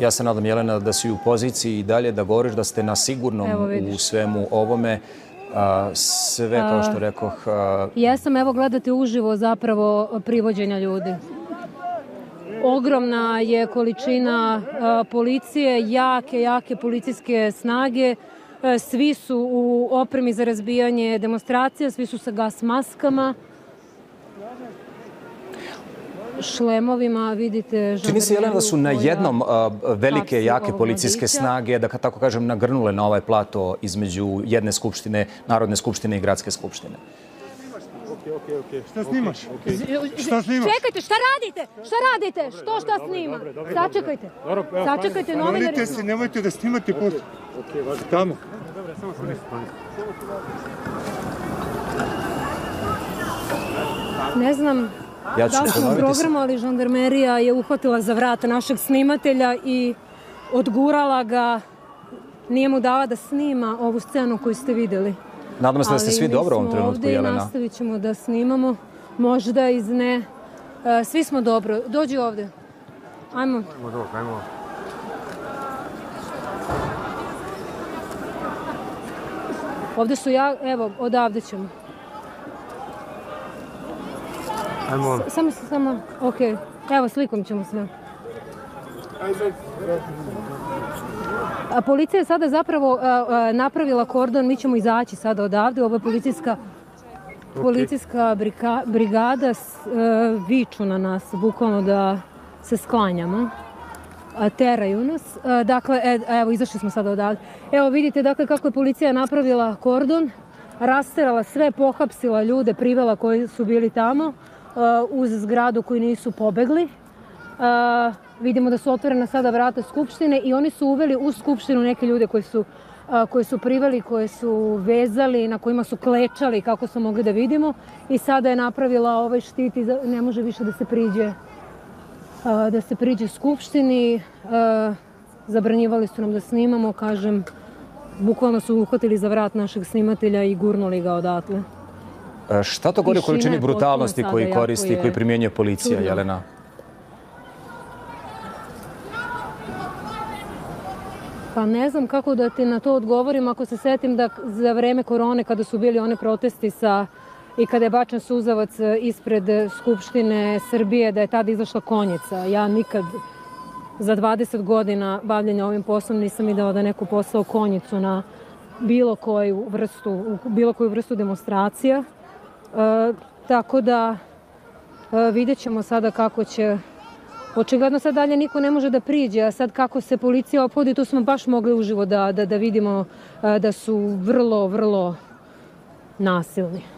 Ja se nadam, Jelena, da si u poziciji i dalje da govoriš da ste na sigurnom u svemu ovome. A, sve, kao što rekoh, a, Jesam, evo gledate uživo zapravo privođenja ljudi. Ogromna je količina a, policije, jake, jake policijske snage. E, Svi su u opremi za razbijanje demonstracija, svi su sa gas maskama, šlemovima, vidite... Čini se, Jelena, da su na jednom a, velike, jake policijske snage, da tako kažem, nagrnule na ovaj plato između jedne skupštine, Narodne skupštine i Gradske skupštine. Šta snimaš? Šta snimaš? Čekajte, šta radite? Šta radite? Što šta snima? Sačekajte. Sačekajte, novinari Molite smo. se, nemojte da snimate put. Tamo. Ne znam Ja ću da smo u programu, ali žandarmerija je uhvatila za vrat našeg snimatelja i odgurala ga, nije mu dala da snima ovu scenu koju ste videli. Nadam se da ste Ali svi mi dobro u ovom smo trenutku, ovde i Jelena. nastavit ćemo da snimamo. Možda iz ne... E, svi smo dobro. Dođi ovde. Ajmo. Ovde su ja, evo, odavde ćemo. Ajmo. S- Samo, samo, okej. Evo, slikom ćemo sve. A policija je sada zapravo a, a, napravila kordon, mi ćemo izaći sada odavde, ovo je policijska policijska brika, brigada s, e, viču na nas, bukvalno da se sklanjamo. A, teraju nas. A, dakle, e, evo, izašli smo sada odavde. Evo, vidite dakle kako je policija napravila kordon, rasterala sve, pohapsila ljude, privela koji su bili tamo, a, uz zgradu koji nisu pobegli. A, vidimo da su otvorena sada vrata Skupštine i oni su uveli u Skupštinu neke ljude koji su, a, koji su priveli, koje su vezali, na kojima su klečali, kako smo mogli da vidimo. I sada je napravila ovaj štit i ne može više da se priđe da se priđe Skupštini. Zabranjivali su nam da snimamo, kažem, bukvalno su uhvatili za vrat našeg snimatelja i gurnuli ga odatle. E, Šta to govori o količini brutalnosti koji koristi je koji primjenjuje policija. Jelena? Pa ne znam kako da ti na to odgovorim ako se setim da za vreme korone kada su bili one protesti sa i kada je bačen suzavac e, ispred Skupštine Srbije da je tada izašla konjica. Ja nikad za 20 godina bavljenja ovim poslom nisam videla da neko poslao konjicu na bilo koju vrstu, bilo koju vrstu demonstracija. E, tako da e, vidjet ćemo sada kako će Očigledno sad dalje niko ne može da priđe, a sad kako se policija ophodi, tu smo baš mogli uživo da, da, da vidimo e, da su vrlo, vrlo nasilni.